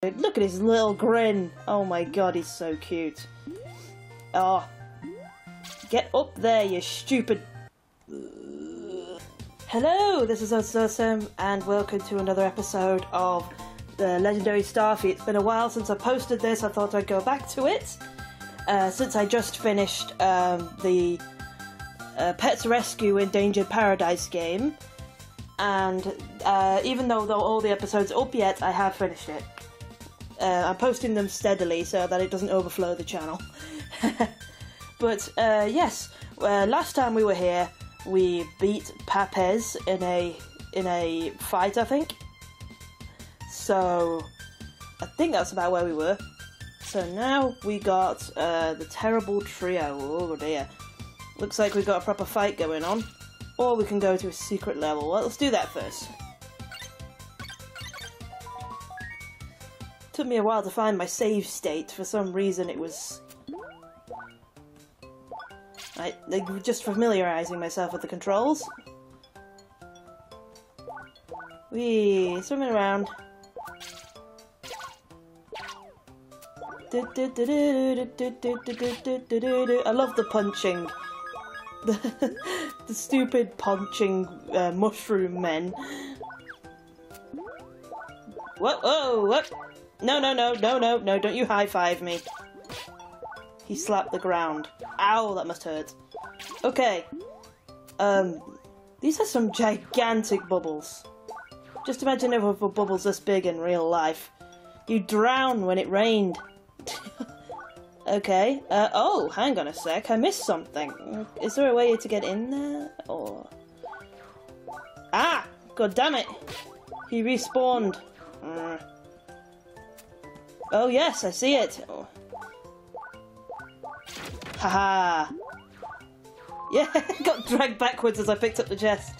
Look at his little grin. Oh my god, he's so cute. Oh. Get up there, you stupid... Hello, this is Awesome, and welcome to another episode of the Legendary Starfy. It's been a while since I posted this, I thought I'd go back to it. Uh, since I just finished um, the uh, Petz Rescue Endangered Paradise game, and uh, even though, though all the episodes are up yet, I have finished it. Uh, I'm posting them steadily so that it doesn't overflow the channel. but uh, yes, uh, last time we were here, we beat Papez in a in a fight, I think. So I think that's about where we were. So now we got uh, the terrible trio. Oh dear. Looks like we've got a proper fight going on. Or we can go to a secret level. Well, let's do that first. Took me a while to find my save state. For some reason it was... I, like, just familiarising myself with the controls. Wee, swimming around. I love the punching. The, stupid punching uh, mushroom men. Whoa, whoa, what? No, no, no, no, no, no, don't you high five me. He slapped the ground. Ow, that must hurt. Okay. Um, these are some gigantic bubbles. Just imagine if were bubbles this big in real life. You drown when it rained. okay. Uh, oh, hang on a sec. I missed something. Is there a way to get in there? Or... Ah! God damn it! He respawned. Mm. Oh yes, I see it. Oh. Haha. Yeah, got dragged backwards as I picked up the chest.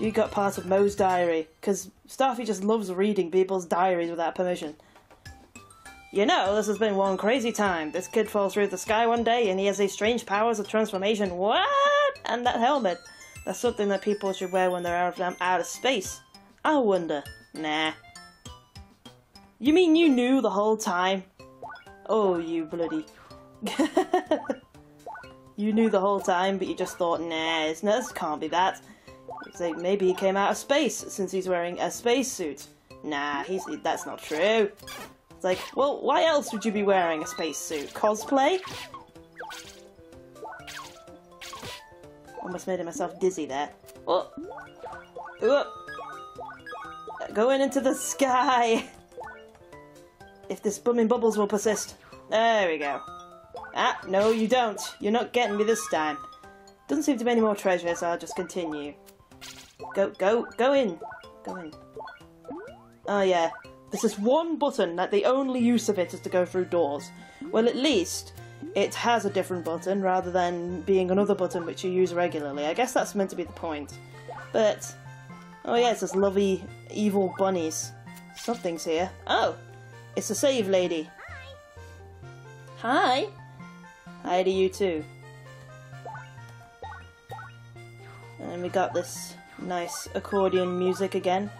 You got part of Moe's diary, because Starfy just loves reading people's diaries without permission. You know, this has been one crazy time. This kid falls through the sky one day and he has these strange powers of transformation. What? And that helmet. That's something that people should wear when they're out of, out of space. I wonder. Nah. You mean you knew the whole time? Oh, you bloody... you knew the whole time, but you just thought, nah, this can't be that. It's like, maybe he came out of space, since he's wearing a spacesuit. Nah, he's that's not true. It's like, well, why else would you be wearing a spacesuit? Cosplay? Almost made myself dizzy there. Oh. Oh. Going into the sky! If this bumming bubbles will persist. There we go. Ah, no you don't. You're not getting me this time. Doesn't seem to be any more treasure, so I'll just continue. Go, go, go in. Go in. Oh yeah, this is one button that the only use of it is to go through doors. Well, at least it has a different button rather than being another button which you use regularly. I guess that's meant to be the point. But, oh yeah, it's this lovely evil bunnies. Something's here. Oh, it's a save lady. Hi. Hi Hi to you too. And we got this nice accordion music again.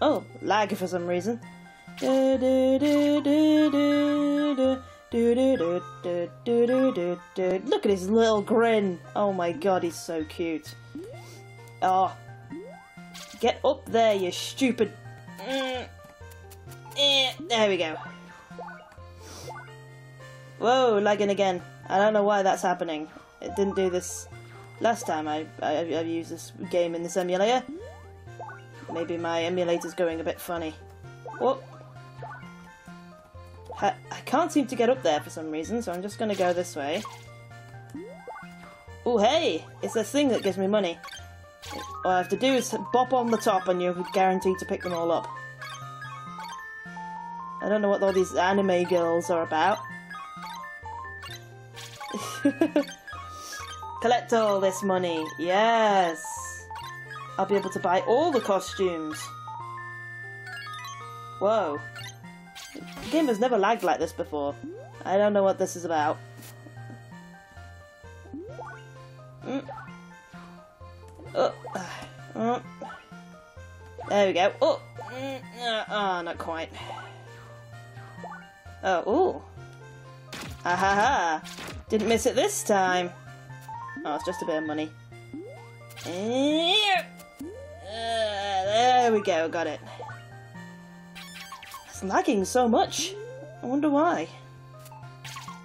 Oh, lag for some reason. Look at his little grin. Oh my god, he's so cute. Oh. Get up there, you stupid... Mm. Eh, there we go. Whoa, lagging again. I don't know why that's happening. It didn't do this last time I, I, have used this game in this emulator. Maybe my emulator's going a bit funny. What? I, can't seem to get up there for some reason, so I'm just going to go this way. Oh, hey! It's this thing that gives me money. All I have to do is bop on the top and you're guaranteed to pick them all up. I don't know what all these anime girls are about. Collect all this money. Yes. I'll be able to buy all the costumes. Whoa. The game has never lagged like this before. I don't know what this is about. Mm. Oh, oh. There we go. Oh, mm, oh, not quite. Oh, ooh. Ah ha ha. Didn't miss it this time. Oh, it's just a bit of money. Uh, there we go, got it. It's lagging so much. I wonder why.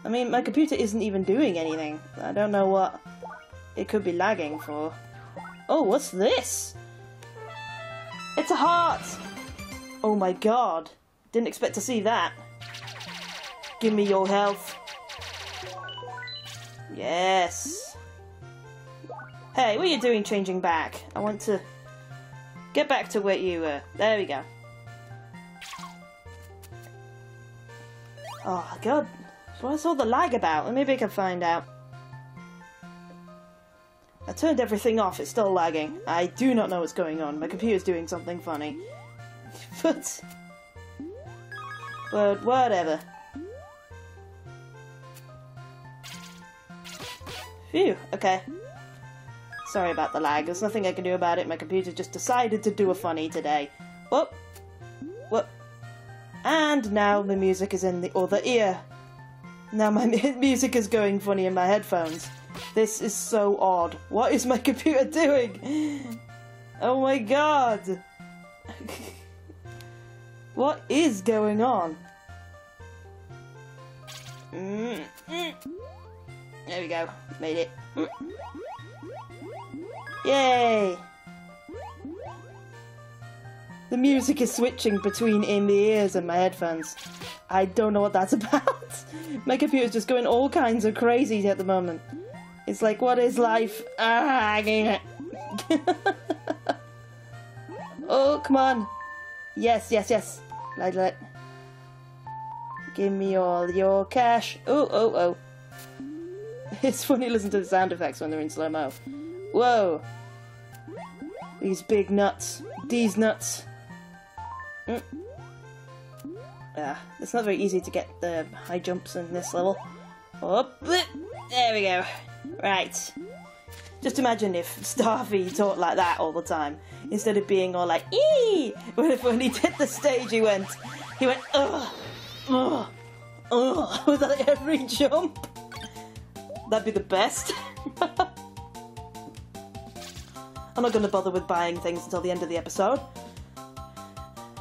I mean, my computer isn't even doing anything. I don't know what it could be lagging for. Oh, what's this? It's a heart! Oh my god. Didn't expect to see that. Give me your health. Yes. Hey, what are you doing changing back? I want to get back to where you were. There we go. Oh god, what's all the lag about? Maybe I can find out. I turned everything off, it's still lagging. I do not know what's going on. My computer's doing something funny. but... But whatever. Phew, okay. Sorry about the lag, there's nothing I can do about it. My computer just decided to do a funny today. Whoop! Whoop! And now the music is in the other ear. Now my music is going funny in my headphones. This is so odd. What is my computer doing? Oh my god! what is going on? Mm -mm. There we go. Made it. Mm. Yay! The music is switching between in the ears and my headphones. I don't know what that's about. my computer's just going all kinds of crazy at the moment. It's like, what is life? Ah, oh, come on. Yes, yes, yes. Light, light. Give me all your cash. Oh, oh, oh. It's funny to listen to the sound effects when they're in slow-mo. Whoa. These big nuts. These nuts. Mm. Ah, it's not very easy to get the high jumps in this level. Up. There we go. Right. Just imagine if Starfy talked like that all the time, instead of being all like, ee! When he did the stage, he went, he went, ugh, ugh, ugh, with like every jump. That'd be the best. I'm not going to bother with buying things until the end of the episode.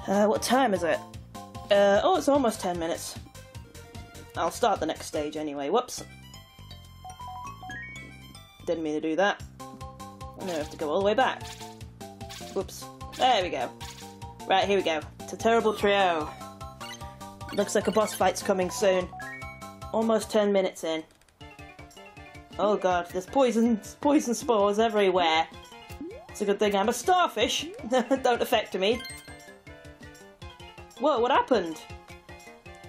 Uh, what time is it? Uh, oh, it's almost 10 minutes. I'll start the next stage anyway. Whoops. Didn't mean to do that. Now I have to go all the way back. Whoops. There we go. Right, here we go. It's a terrible trio. Looks like a boss fight's coming soon. Almost 10 minutes in. Oh god, there's poison, poison spores everywhere. It's a good thing I'm a starfish. Don't affect me. Whoa, what happened?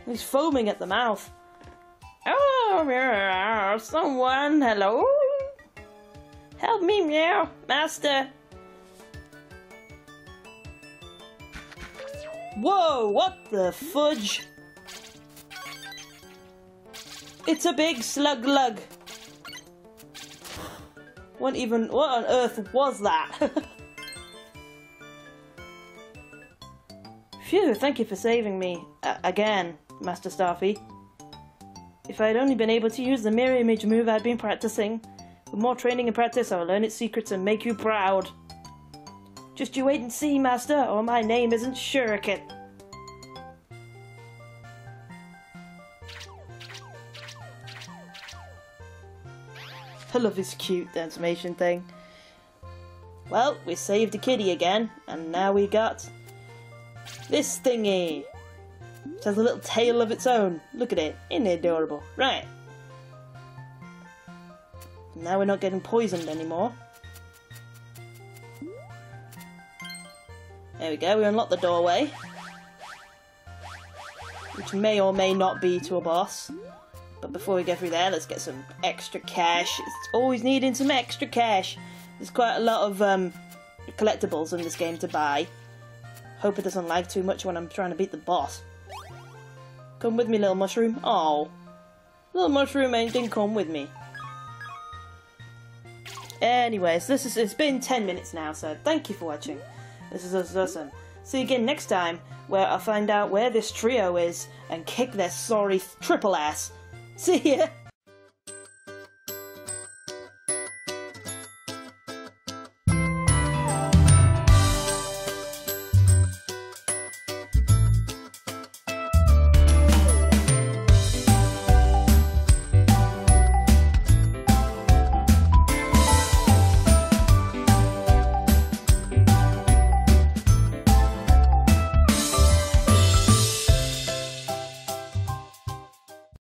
He's foaming at the mouth. Oh, someone, hello? Help me, meow, master. Whoa, what the fudge? It's a big slug lug. What even, what on earth was that? Phew, thank you for saving me. Uh, again, Master Starfy. If I had only been able to use the mirror image move I'd been practicing, with more training and practice, I'll learn its secrets and make you proud. Just you wait and see, Master, or my name isn't Shuriken. I love this cute animation thing. Well, we saved a kitty again, and now we got this thingy. It has a little tail of its own. Look at it. Isn't it adorable? Right. Now we're not getting poisoned anymore. There we go, we unlock the doorway. Which may or may not be to a boss. But before we go through there, let's get some extra cash. It's always needing some extra cash. There's quite a lot of um, collectibles in this game to buy. Hope it doesn't lag too much when I'm trying to beat the boss. Come with me, little mushroom. Oh, Little mushroom ain't didn't come with me. Anyways, this is it's been 10 minutes now, so thank you for watching. This is awesome. See you again next time, where I'll find out where this trio is and kick their sorry triple ass. See ya!